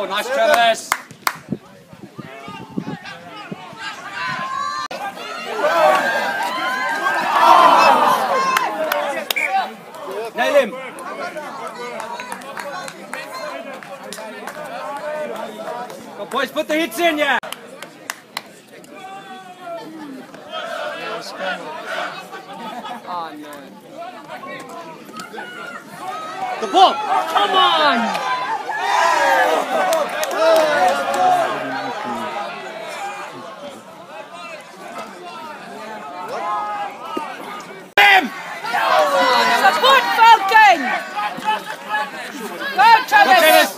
Oh, nice Travis. Nail him. Go boys, put the hits in, yeah. Oh no. The ball. Come on. Him. Support Falcon! Go Travis!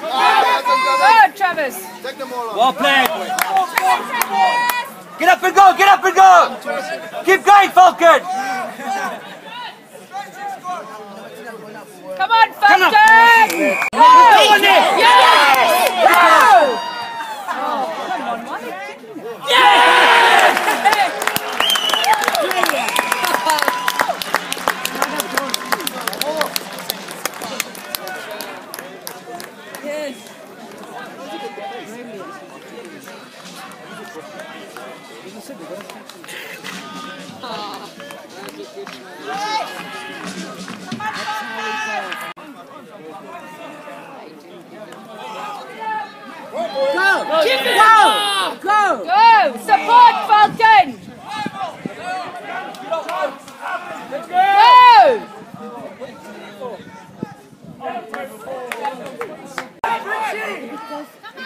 Well played. Get up and go, get up and go. Keep going, Falcon. Come on Come on. Falcon! Go on there. Yes! Go! Oh, come on, why are you kicking it? Go! Go! Go! Go! Support